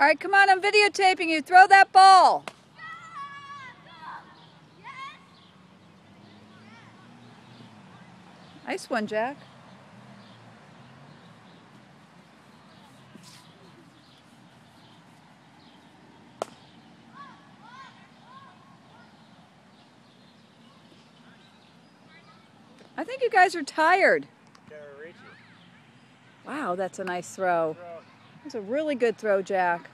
All right, come on, I'm videotaping you. Throw that ball. Nice one, Jack. I think you guys are tired. Wow, that's a nice throw. That's a really good throw, Jack.